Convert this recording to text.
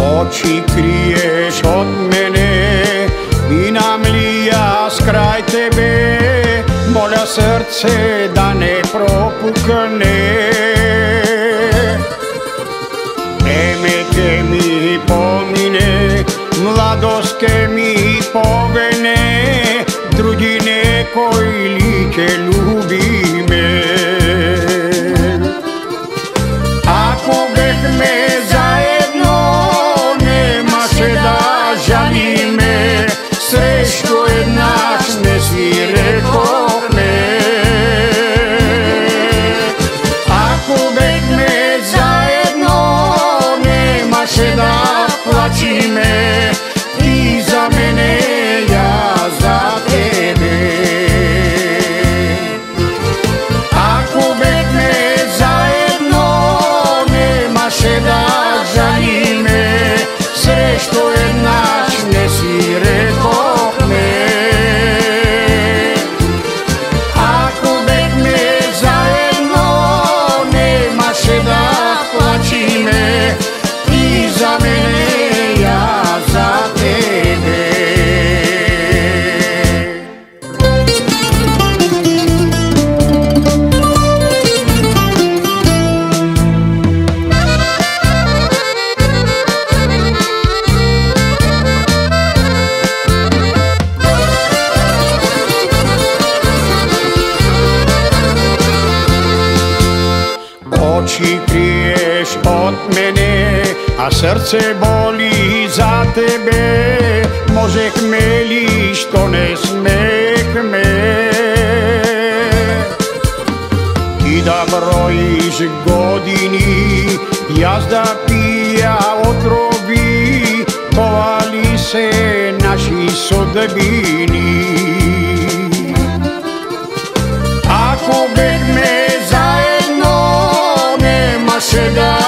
Oči kriješ od mene Vina mlija skraj tebe. Moja srce da ne propukne Vreme mi pomine Mladost mi povene. Drugine koji like ljubi te mel. Oči kriješ od mene, a srce boli za tebe Može hmeli što ne smeh me. Ti da brojiš godini, jazda pija otrovi Povali se naši sudbini forgot.